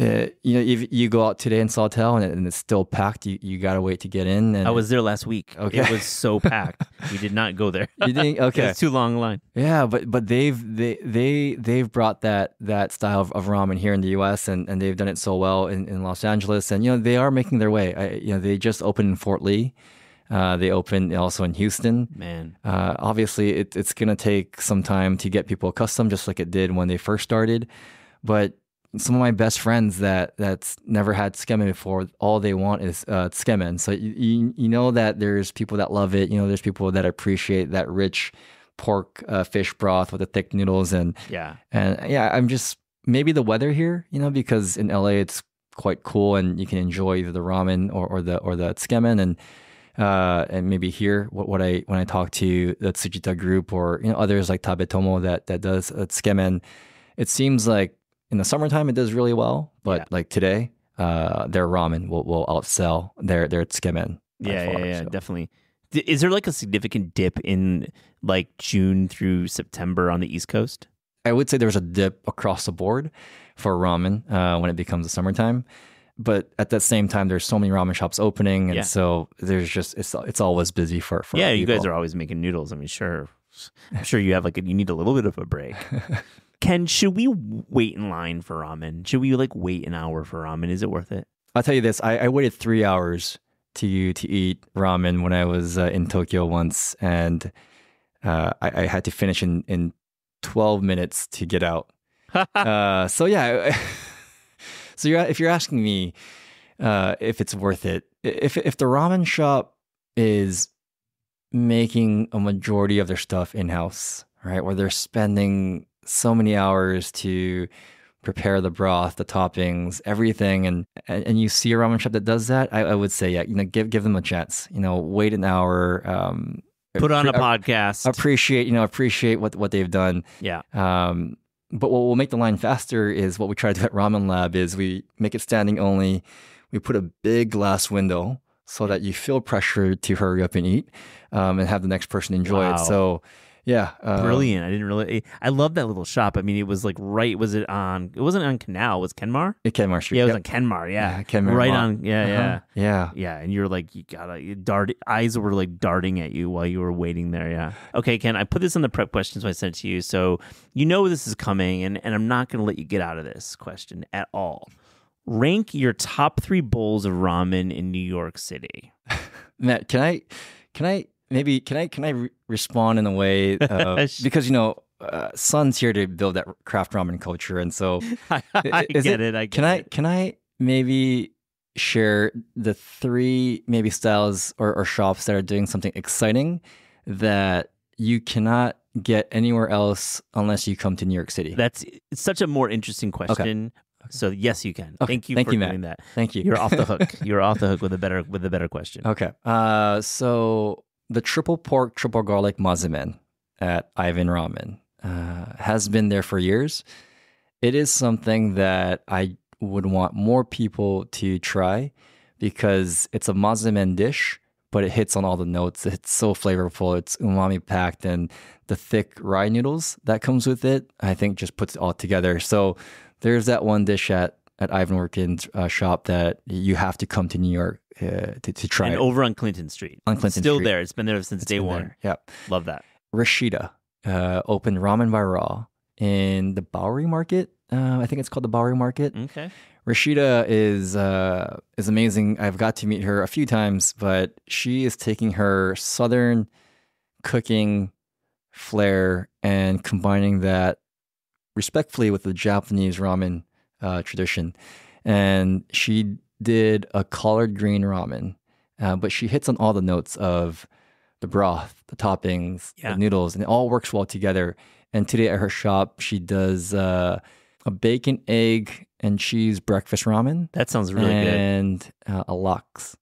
uh, you know, if you go out today in Sawtelle and, and it's still packed, you, you gotta wait to get in. And I was there last week. Okay. It was so packed. we did not go there. You think okay? it's too long a line. Yeah, but but they've they they they've brought that that style of, of ramen here in the U.S. and, and they've done it so well in, in Los Angeles, and you know they are making their way. I, you know they just opened in Fort Lee. Uh, they opened also in Houston. Man, uh, obviously it, it's gonna take some time to get people accustomed, just like it did when they first started. But some of my best friends that that's never had tsukemen before, all they want is uh, tsukemen. So you, you, you know that there's people that love it. You know there's people that appreciate that rich pork uh, fish broth with the thick noodles and yeah and yeah. I'm just maybe the weather here, you know, because in LA it's quite cool and you can enjoy either the ramen or, or the or the tsukemen and. Uh, and maybe here, what, what I when I talk to the Tsujita group or you know others like Tabetomo that that does uh, tsukemen, it seems like in the summertime it does really well, but Yeah. like today, uh, their ramen will, will outsell their their tsukemen. yeah, yeah, far, yeah, so. definitely. D- Is there like a significant dip in like June through September on the East Coast? I would say there's a dip across the board for ramen uh, when it becomes the summertime. But at that same time, there's so many ramen shops opening, and Yeah. so there's just it's it's always busy for for yeah, you guys are always making noodles. I mean, sure, I'm sure you have like a, you need a little bit of a break. Ken, should we wait in line for ramen? Should we like wait an hour for ramen? Is it worth it? I'll tell you this: I, I waited three hours to to eat ramen when I was uh, in Tokyo once, and uh, I, I had to finish in in twelve minutes to get out. uh, so yeah, so you're if you're asking me uh, if it's worth it, if if the ramen shop is making a majority of their stuff in house, right, where they're spending so many hours to prepare the broth, the toppings, everything, and and, you see a ramen shop that does that, I, I would say, yeah, you know, give give them a chance. You know, wait an hour. Um, Put on a podcast. appreciate you know appreciate what what they've done. yeah, Um, but what will make the line faster is what we try to do at Ramen Lab is we make it standing only. We put a big glass window so that you feel pressure to hurry up and eat um, and have the next person enjoy Wow. it. So yeah, uh, brilliant. I didn't really. I love that little shop. I mean, it was like right. Was it on? It wasn't on Canal. It was Kenmare? It Kenmare Street. Yeah, it was Yep. on Kenmare. Yeah, Yeah, Kenmare right Mall. on. Yeah, yeah. Uh-huh. Yeah. Yeah, and you're like you gotta you dart eyes were like darting at you while you were waiting there. Yeah. Okay, Ken, I put this in the prep questions I sent to you, so you know this is coming, and and I'm not gonna let you get out of this question at all. Rank your top three bowls of ramen in New York City. Matt, can I, can I maybe can I can I re- respond in a way uh, because you know uh, Sun's here to build that craft ramen culture, and so I, I get it, I get can I it. can I maybe share the three maybe styles or, or shops that are doing something exciting that you cannot get anywhere else unless you come to New York City? That's it's such a more interesting question. So yes, you can. Okay, Thank you thank for you, Matt. doing that. Thank you. You're off the hook. You're off the hook with a better with a better question. Okay. Uh, so the triple pork, triple garlic mazemen at Ivan Ramen uh, has been there for years. It is something that I would want more people to try because it's a mazemen dish, but it hits on all the notes. It's so flavorful. It's umami packed, and the thick rye noodles that comes with it, I think, just puts it all together. So there's that one dish at at Ivan Orkin's uh, shop that you have to come to New York uh, to, to try And it. over on Clinton Street. On Clinton Street. Still Street. there. It's been there since It's day one. there. Yep. Love that. Rasheeda uh, opened Ramen by Ra in the Bowery Market. Uh, I think it's called the Bowery Market. Okay. Rasheeda is uh, is amazing. I've got to meet her a few times, but she is taking her southern cooking flair and combining that respectfully with the Japanese ramen uh, tradition, and she did a collard green ramen, uh, but she hits on all the notes of the broth, the toppings, Yeah. the noodles, and it all works well together. And today at her shop, she does uh, a bacon, egg, and cheese breakfast ramen That sounds really good. and uh, a lox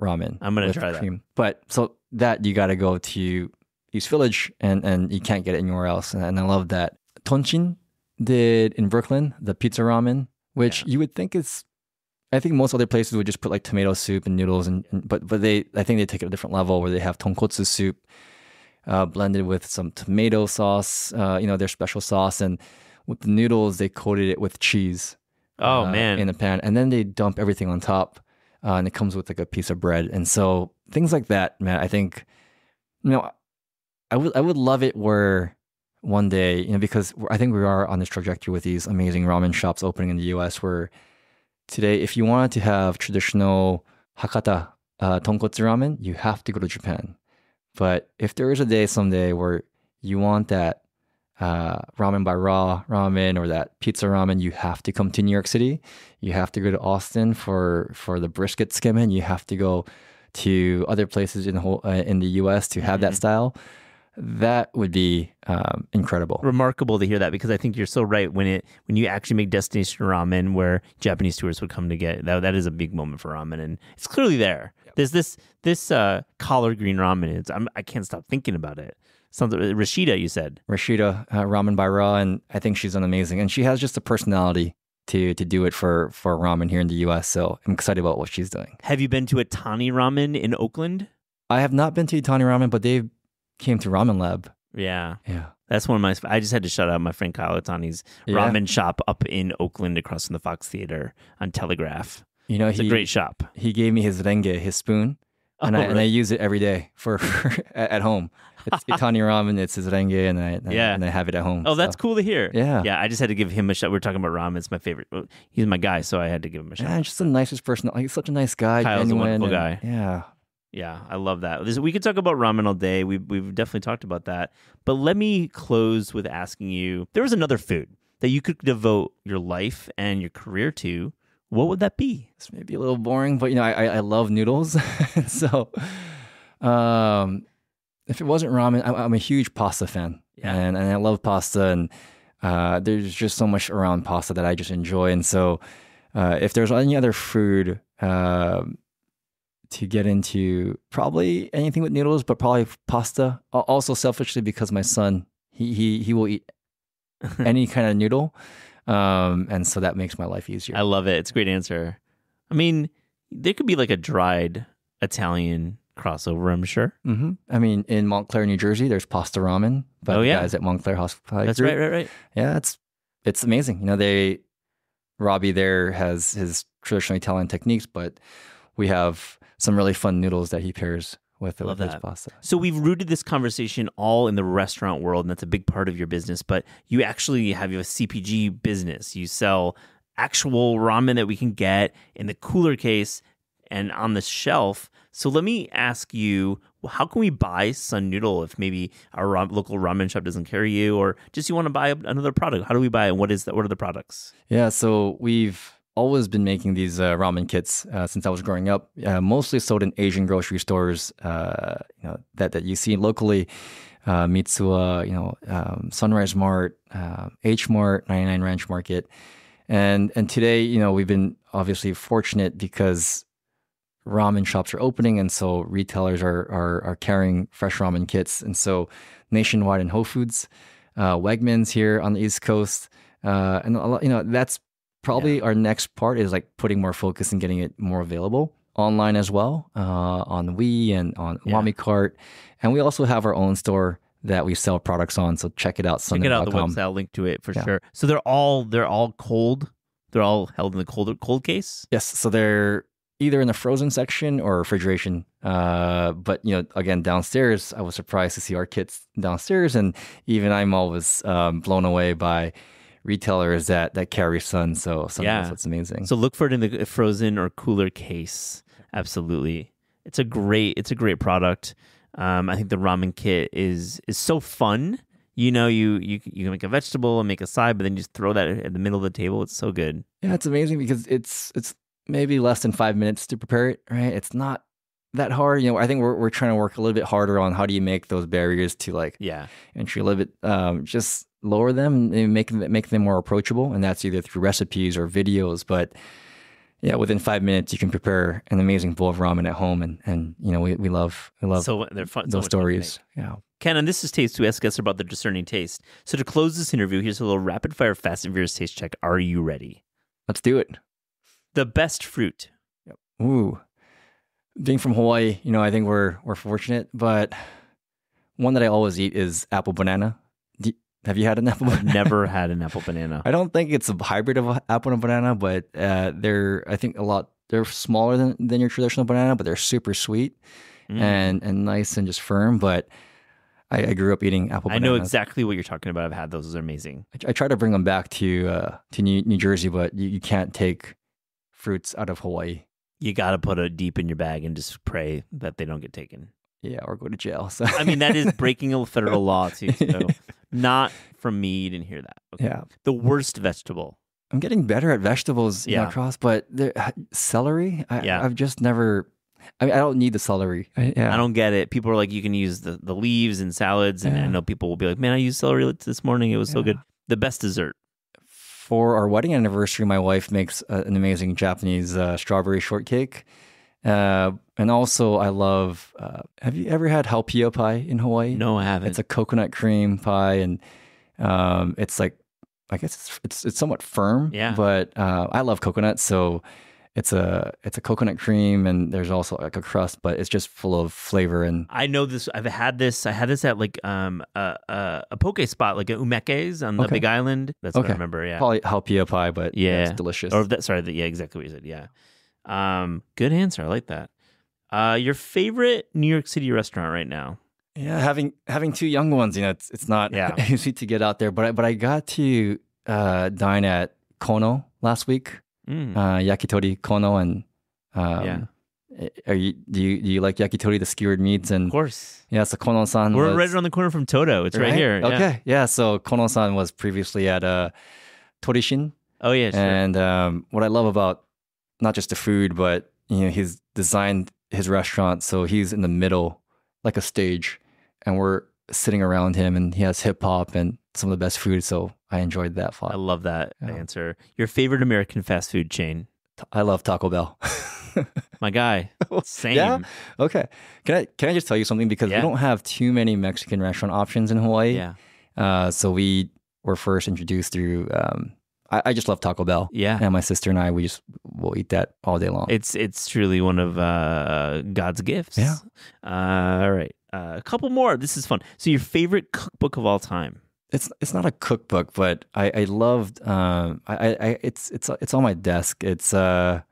ramen. I'm gonna try that. cream. But so that you got to go to East Village, and and you can't get it anywhere else. And, and I love that. Tonchin did in Brooklyn the pizza ramen, which you would think is. I think most other places would just put like tomato soup and noodles, and, and but but they I think they take it a different level where they have tonkotsu soup uh, blended with some tomato sauce, uh, you know their special sauce, and with the noodles they coated it with cheese Oh uh, man. in a pan, and then they dump everything on top, uh, and it comes with like a piece of bread, and so things like that, man. I think, you know, I would I would love it where one day, you know, because I think we are on this trajectory with these amazing ramen shops opening in the U.S. Where today, if you wanted to have traditional Hakata uh, tonkotsu ramen, you have to go to Japan. But if there is a day someday where you want that uh, ramen by Ra ramen or that pizza ramen, you have to come to New York City. You have to go to Austin for for the brisket skimming. You have to go to other places in the whole uh, in the U.S. to have that style. That would be um, incredible. remarkable to hear that because I think you're so right when it when you actually make destination ramen where Japanese tourists would come to get that that is a big moment for ramen and it's clearly there. There's this this uh, collard green ramen. It's I'm, I can't stop thinking about it. Sounds Rasheeda, you said. Rasheeda uh, Ramen by Ra, and I think she's done amazing. And she has just a personality to to do it for for ramen here in the U.S. So I'm excited about what she's doing. Have you been to Itani Ramen in Oakland? I have not been to Itani Ramen, but they came to Ramen Lab. Yeah, Yeah, that's one of my. I just had to shout out my friend Kyle Itani's Yeah. ramen shop up in Oakland, across from the Fox Theater on Telegraph. you know It's he a great shop. he gave me his renge, his spoon, and Oh, I and I use it every day for, at, at home. It's Itani Ramen, it's his renge, and I and I- Yeah. and I have it at home. Oh, that's cool to hear. Yeah. yeah. I just had to give him a shot. We are talking about ramen. It's my favorite. He's my guy, so I had to give him a shot. Yeah, just the nicest person. Like, he's such a nice guy. Kyle's a genuine, wonderful and- guy. Yeah, Yeah, I love that. This, we could talk about ramen all day. We, we've definitely talked about that. But let me close with asking you there was another food that you could devote your life and your career to. What would that be? This may be a little boring, but you know, I, I, I love noodles. so, um, if it wasn't ramen, I'm, I'm a huge pasta fan, Yeah. and and I love pasta, and uh, there's just so much around pasta that I just enjoy, and so uh, if there's any other food um to get into, probably anything with noodles, but probably pasta. Also, selfishly because my son he he he will eat any kind of noodle, um, and so that makes my life easier. I love it. It's a great answer. I mean, there could be like a dried Italian crossover, I'm sure. hmm I mean, in Montclair, New Jersey, there's pasta ramen. But Oh, the yeah. guys at Montclair Hospitality That's Group, right, right, right. Yeah, it's it's amazing. You know, they Robbie there has his traditional Italian techniques, but we have some really fun noodles that he pairs with, Love with his pasta. So we've rooted this conversation all in the restaurant world, and that's a big part of your business. But you actually have a CPG business. You sell actual ramen that we can get in the cooler case and on the shelf. So let me ask you, how can we buy Sun Noodle if maybe our ra- local ramen shop doesn't carry you, or just you want to buy another product? How do we buy it? What is that? What are the products? Yeah, so we've always been making these uh, ramen kits uh, since I was growing up. Uh, mostly sold in Asian grocery stores, uh, you know that that you see locally. Uh, Mitsuwa, you know, um, Sunrise Mart, uh, H Mart, 99 Ranch Market, and and today, you know, we've been obviously fortunate because ramen shops are opening, and so retailers are are, are carrying fresh ramen kits, and so nationwide in Whole Foods, Wegmans here on the East Coast, uh, and lot, you know that's probably our next part is like putting more focus and getting it more available online as well uh, on Weee and on Yeah. Umamicart, and we also have our own store that we sell products on. So check it out. Check it out. The website. I'll link to it for Yeah. sure. So they're all they're all cold. They're all held in the cold cold case. Yes, so they're either in the frozen section or refrigeration. Uh, but you know, again, downstairs, I was surprised to see our kits downstairs, and even I'm always um, blown away by retailers that that carry Sun. So, Yeah. that's amazing. So look for it in the frozen or cooler case. Absolutely, it's a great it's a great product. Um, I think the ramen kit is is so fun. You know, you you you can make a vegetable and make a side, but then you just throw that at the middle of the table. It's so good. Yeah, it's amazing because it's it's maybe less than five minutes to prepare it. Right? It's not that hard. You know, I think we're we're trying to work a little bit harder on how do you make those barriers to like Yeah. entry bit, um, just lower them and make them make them more approachable, and that's either through recipes or videos. But yeah, within five minutes you can prepare an amazing bowl of ramen at home, and and you know we, we love we love So they're fun. so those fun stories. Yeah. Ken, and this is Taste. We ask guests about the discerning taste. So to close this interview, here's a little rapid fire Fast and Furious taste check. Are you ready? Let's do it. The best fruit. Yep. Ooh, being from Hawaii, you know, I think we're we're fortunate, but one that I always eat is apple banana. Have you had an apple banana? Never had an apple banana. I don't think it's a hybrid of apple and banana, but uh, they're I think a lot. They're smaller than, than your traditional banana, but they're super sweet Mm. and and nice and just firm. But I, I grew up eating apple. I know exactly what you're talking about. I've had those. Those are amazing. I, I try to bring them back to uh, to New, New Jersey, but you, you can't take fruits out of Hawaii. You got to put it deep in your bag and just pray that they don't get taken. Yeah, or go to jail. So I mean, that is breaking a federal law too. So not from me. You didn't hear that. Okay. yeah. The worst vegetable. I'm getting better at vegetables, Yeah. across, but the, celery, I, Yeah. I've just never. I mean, I don't need the celery. I, yeah, I don't get it. People are like, you can use the, the leaves in salads, and I know people will be like, man, I used celery this morning. It was so good. The best dessert. For our wedding anniversary, my wife makes a, an amazing Japanese uh, strawberry shortcake, uh, and also I love. Uh, have you ever had haupia pie in Hawaii? No, I haven't. It's a coconut cream pie, and um, it's like, I guess it's it's, it's somewhat firm. Yeah. But uh, I love coconut, so it's a it's a coconut cream, and there's also like a crust, but it's just full of flavor and I know this. I've had this. I had this at like um a a, a poke spot, like a Umeke's on the Okay. Big Island. That's what I remember. Yeah. probably haupia pie, but yeah, it's delicious. Or that. Sorry. That, yeah. Exactly what you said. Yeah. Um. Good answer. I like that. Uh, your favorite New York City restaurant right now? Yeah, having having two young ones, you know, it's it's not Yeah. easy to get out there. But I, but I got to uh, dine at Kono last week, Mm. uh, yakitori Kono, and um, Yeah. Are you do you do you like yakitori, the skewered meats, and Of course. yeah, so Kono-san We're was, right around the corner from Toto. It's right, here. Yeah. Okay, yeah. So Kono-san was previously at uh, Torishin, Oh yeah. Sure. and um, what I love about not just the food, but you know, he's designed his restaurant so he's in the middle, like a stage, and we're sitting around him, and he has hip hop and some of the best food. So I enjoyed that. I love that Yeah. answer. Your favorite American fast food chain? I love Taco Bell. My guy. Same. Yeah? okay. Can I can I just tell you something because Yeah. we don't have too many Mexican restaurant options in Hawaii. Yeah. Uh, so we were first introduced through. Um, I, I just love Taco Bell. Yeah. And my sister and I, we just will eat that all day long. It's it's truly one of uh, God's gifts. Yeah. Uh, all right. Uh, a couple more. This is fun. So your favorite cookbook of all time? it's it's not a cookbook, but I I loved. Um, I, I it's it's it's on my desk. It's uh,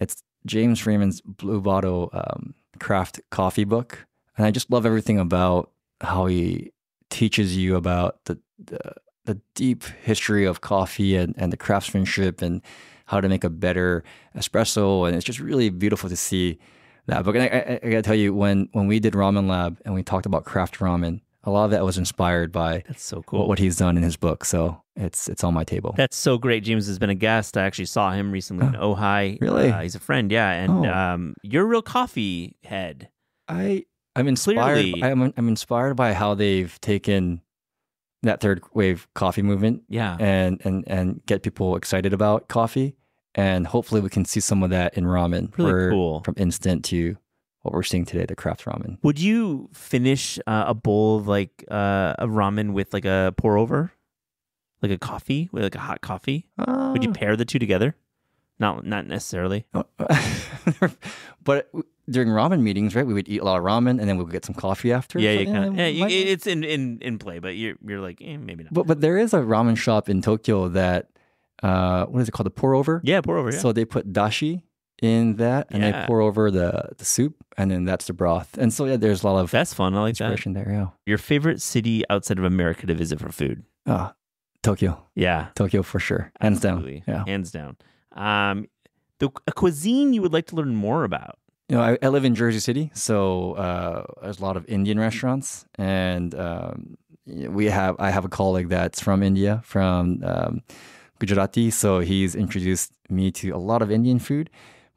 it's James Freeman's Blue Bottle um, craft coffee book, and I just love everything about how he teaches you about the the, the deep history of coffee and and the craftsmanship and how to make a better espresso, and it's just really beautiful to see that book. And I, I, I gotta tell you, when when we did Ramen Lab and we talked about craft ramen, a lot of that was inspired by That's so what, cool. what he's done in his book. So it's it's on my table. That's so great. James has been a guest. I actually saw him recently in Ojai. Really? Uh, he's a friend. Yeah. And Oh. um, you're a real coffee head. I I'm inspired. Clearly. I'm I'm inspired by how they've taken that third wave coffee movement Yeah. and and and get people excited about coffee. And hopefully we can see some of that in ramen. Really cool. From instant to what we're seeing today, the craft ramen. Would you finish uh, a bowl of like uh, a ramen with like a pour over, like a coffee, with like a hot coffee? Would you Uh, pair the two together? Not not necessarily. but during ramen meetings, right, we would eat a lot of ramen and then we would get some coffee after. Yeah, you kind of. Yeah, you, it's in, in in play, but you're you're like eh, maybe not. But but there is a ramen shop in Tokyo that uh what is it called? The pour over? yeah, pour over. Yeah. So they put dashi in that and Yeah. they pour over the the soup and then that's the broth. And so yeah, there's a lot of That's fun. I like that. there. Yeah. Your favorite city outside of America to visit for food? Oh, Tokyo. Yeah, Tokyo for sure. Hands absolutely. down. Yeah. hands down. Um, the a cuisine you would like to learn more about. You know, I, I live in Jersey City, so uh, there's a lot of Indian restaurants, and um, we have I have a colleague that's from India, from um, Gujarati, so he's introduced me to a lot of Indian food.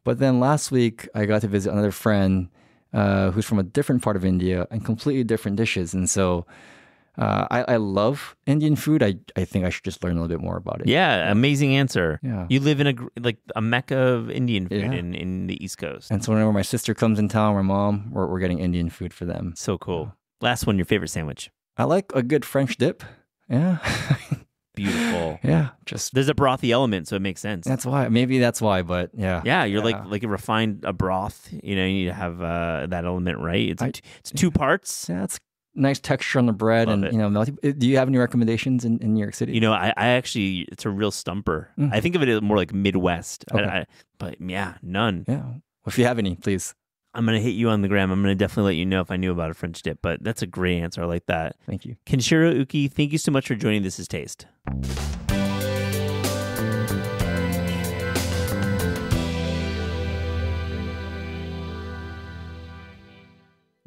But then last week I got to visit another friend uh, who's from a different part of India and completely different dishes, and so. Uh, I, I love Indian food. I, I think I should just learn a little bit more about it. Yeah, amazing answer. Yeah. You live in a like a mecca of Indian food Yeah. in, in the East Coast. And so whenever my sister comes in town, my mom, we're, we're getting Indian food for them. So cool. Last one, your favorite sandwich. I like a good French dip. Yeah. Beautiful. yeah. Just There's a brothy element, so it makes sense. that's why. Maybe that's why, but yeah. yeah, you're Yeah. like like a refined a broth. You know, you need to have uh, that element right. It's I- it's two parts. Yeah, it's nice texture on the bread. Love and, it. you know, melty- do you have any recommendations in, in New York City? You know, I, I actually it's a real stumper. Mm. I think of it as more like Midwest. I- I- but yeah, none. yeah. Well, if you have any, please. I'm gonna hit you on the gram. I'm gonna definitely let you know if I knew about a French dip. But that's a great answer. I like that. Thank you. Kenshiro Uki, thank you so much for joining This Is Taste.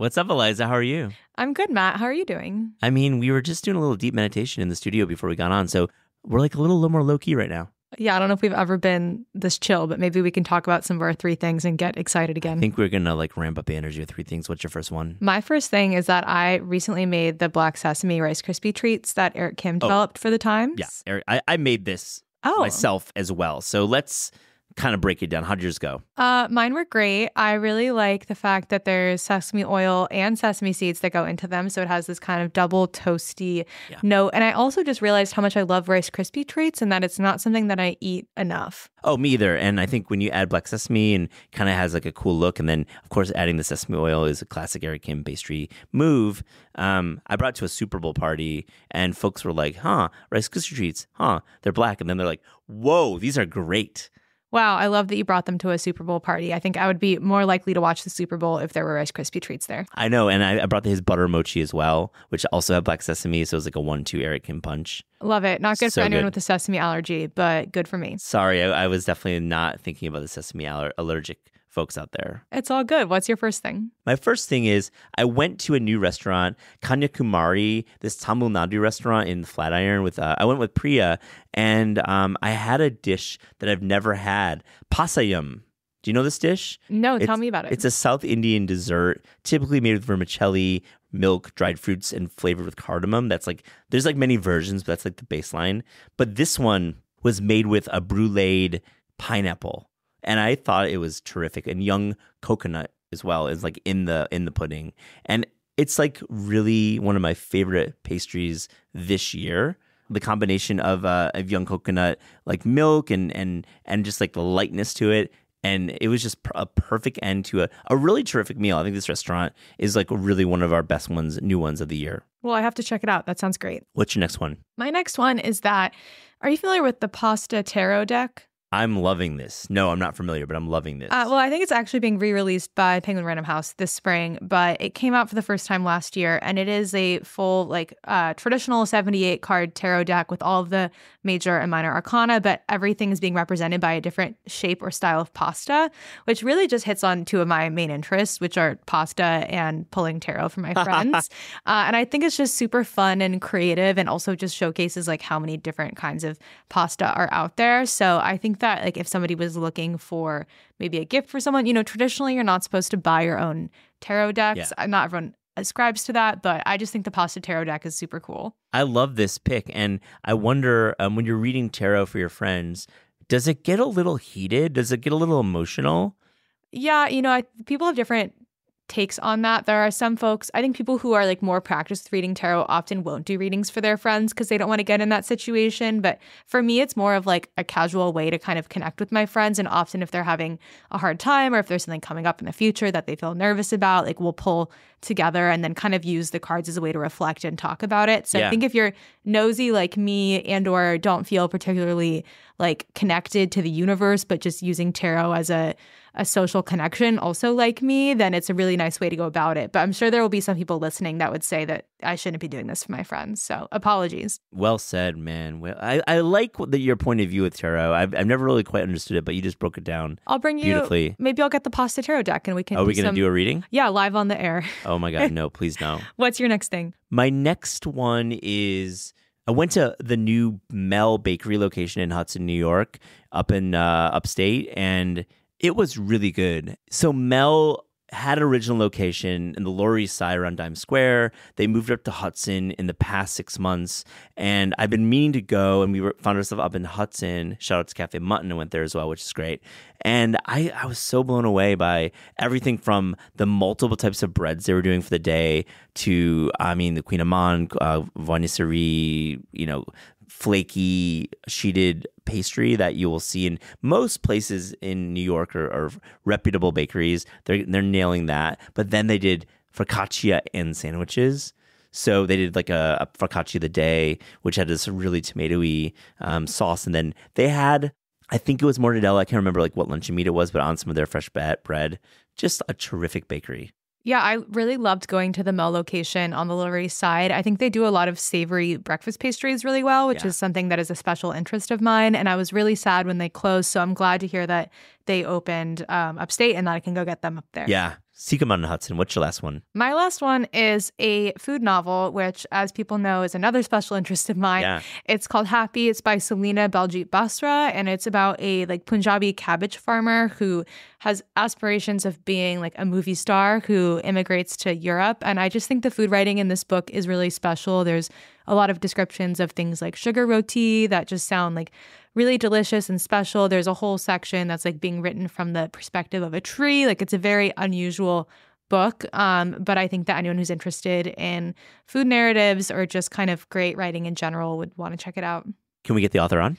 What's up, Aliza? How are you? I'm good, Matt. How are you doing? I mean, we were just doing a little deep meditation in the studio before we got on, so we're like a little, little more low key right now. Yeah, I don't know if we've ever been this chill, but maybe we can talk about some of our three things and get excited again. I think we're gonna like ramp up the energy of three things. What's your first one? My first thing is that I recently made the black sesame Rice Krispie treats that Eric Kim oh. developed for the Times. Yeah, Eric, I, I made this Oh, myself as well. So let's kind of break it down. How'd yours go? Uh, mine were great. I really like the fact that there's sesame oil and sesame seeds that go into them. So it has this kind of double toasty Yeah. note. And I also just realized how much I love Rice Krispie treats and that it's not something that I eat enough. Oh, me either. And I think when you add black sesame and kind of has like a cool look, and then of course adding the sesame oil is a classic Eric Kim pastry move. Um, I brought it to a Super Bowl party, and folks were like, "Huh, Rice Krispie treats? Huh? They're black." And then they're like, "Whoa, these are great." Wow, I love that you brought them to a Super Bowl party. I think I would be more likely to watch the Super Bowl if there were Rice Krispie treats there. I know, and I, I brought his butter mochi as well, which also had black sesame, so it was like a one-two Eric Kim punch. Love it. Not good So for anyone good. with a sesame allergy, but good for me. Sorry, I, I was definitely not thinking about the sesame aller- allergic folks out there. It's all good. What's your first thing? My first thing is I went to a new restaurant, Kanyakumari, this Tamil Nadu restaurant in Flatiron. With uh, I went with Priya, and um, I had a dish that I've never had, payasam. Do you know this dish? No, tell me about it. It's a South Indian dessert, typically made with vermicelli, milk, dried fruits, and flavored with cardamom. That's like there's like many versions, but that's like the baseline. But this one was made with a bruleed pineapple, and I thought it was terrific. And young coconut as well is like in the in the pudding, and it's like really one of my favorite pastries this year. The combination of uh, of young coconut, like milk, and and and just like the lightness to it, and it was just a perfect end to a, a really terrific meal. I think this restaurant is like really one of our best ones, new ones of the year. well, I have to check it out. That sounds great. What's your next one? My next one is that are you familiar with the pasta tarot deck? I'm loving this. No, I'm not familiar, but I'm loving this. Uh, well, I think it's actually being re released by Penguin Random House this spring, but it came out for the first time last year. And it is a full, like, uh, traditional 78 card tarot deck with all of the major and minor arcana, but everything is being represented by a different shape or style of pasta, which really just hits on two of my main interests, which are pasta and pulling tarot for my friends. uh, and I think it's just super fun and creative and also just showcases like how many different kinds of pasta are out there. So I think that like if somebody was looking for maybe a gift for someone, you know, traditionally you're not supposed to buy your own tarot decks. Uh, Not everyone ascribes to that, but I just think the pasta tarot deck is super cool. I love this pick, and I wonder um, when you're reading tarot for your friends, does it get a little heated? Does it get a little emotional? Yeah, you know, I, people have different takes on that. There are some folks, I think people who are like more practiced with reading tarot often won't do readings for their friends because they don't want to get in that situation. But for me, it's more of like a casual way to kind of connect with my friends. And often, if they're having a hard time or if there's something coming up in the future that they feel nervous about, like we'll pull together and then kind of use the cards as a way to reflect and talk about it. So Yeah. I think if you're nosy like me and or don't feel particularly like connected to the universe, but just using tarot as a a social connection also like me, then it's a really nice way to go about it. But I'm sure there will be some people listening that would say that I shouldn't be doing this for my friends. So apologies. Well said, man. Well, I, I like the, your point of view with tarot. I've, I've never really quite understood it, but you just broke it down. I'll bring you beautifully. Maybe I'll get the pasta tarot deck and we can. Are we going to do a reading? Yeah, live on the air. Oh my god, no! Please no. What's your next thing? My next one is I went to the new Mel Bakery location in Hudson, New York, up in uh, upstate, and it was really good. So Mel had an original location in the Lower East Side around Dime Square. They moved up to Hudson in the past six months, and I've been meaning to go. And we were, found ourselves up in Hudson. Shout out to Cafe Mutton, and went there as well, which is great. And I, I was so blown away by everything from the multiple types of breads they were doing for the day to, I mean, the kouign-amann, uh, Viennoiserie, you know, flaky sheeted pastry that you will see in most places in New York or, or reputable bakeries. They're they're nailing that. But then they did focaccia and sandwiches. So they did like a, a focaccia of the day, which had this really tomatoey um, sauce, and then they had, I think it was mortadella. I can't remember like what luncheon meat it was, but on some of their fresh bread. Just a terrific bakery. Yeah, I really loved going to the Mel location on the Lower East Side. I think they do a lot of savory breakfast pastries really well, which Yeah. is something that is a special interest of mine. And I was really sad when they closed. So I'm glad to hear that they opened um, upstate and that I can go get them up there. Yeah. Seek 'em out in Hudson. What's your last one? My last one is a food novel, which, as people know, is another special interest of mine. Yeah. It's called Happy. It's by Celina Baljeet Basra, and it's about a like Punjabi cabbage farmer who has aspirations of being like a movie star who immigrates to Europe. And I just think the food writing in this book is really special. There's a lot of descriptions of things like sugar roti that just sound like really delicious and special. There's a whole section that's like being written from the perspective of a tree. Like it's a very unusual book. Um, but I think that anyone who's interested in food narratives or just kind of great writing in general would want to check it out. Can we get the author on?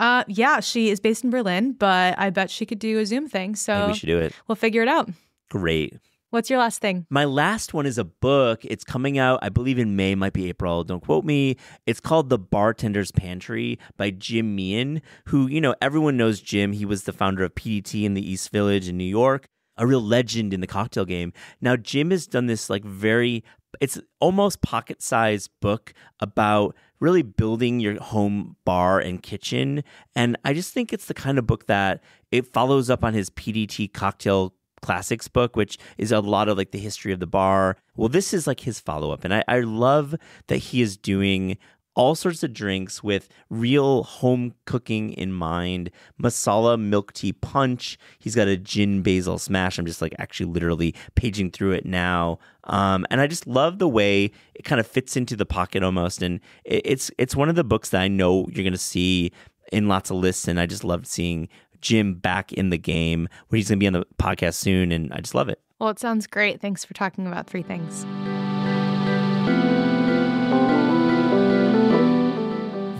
Uh, yeah, she is based in Berlin, but I bet she could do a Zoom thing. Maybe So we should do it. we'll figure it out. Great. What's your last thing? My last one is a book. It's coming out, I believe, in May, might be April. Don't quote me. It's called The Bartender's Pantry by Jim Meehan, who, you know, everyone knows Jim. He was the founder of PDT in the East Village in New York, a real legend in the cocktail game. Now, Jim has done this like very, it's almost pocket sized book about really building your home bar and kitchen. And I just think it's the kind of book that it follows up on his PDT cocktail classics book, which is a lot of like the history of the bar. Well, this is like his follow up. And I, I love that he is doing all sorts of drinks with real home cooking in mind. Masala milk tea punch. He's got a gin basil smash. I'm just like actually literally paging through it now. Um, and I just love the way it kind of fits into the pocket almost. And it, it's it's one of the books that I know you're gonna see in lots of lists. And I just loved seeing Jim back in the game where he's going to be on the podcast soon. And I just love it. Well, it sounds great. Thanks for talking about three things.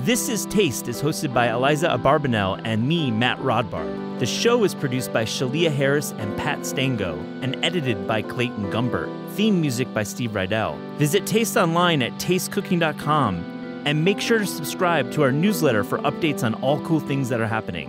This is Taste is hosted by Aliza Abarbanel and me, Matt Rodbard. The show is produced by Shalia Harris and Pat Stango and edited by Clayton Gumbert. Theme music by Steve Rydell. Visit Taste online at tastecooking.com and make sure to subscribe to our newsletter for updates on all cool things that are happening.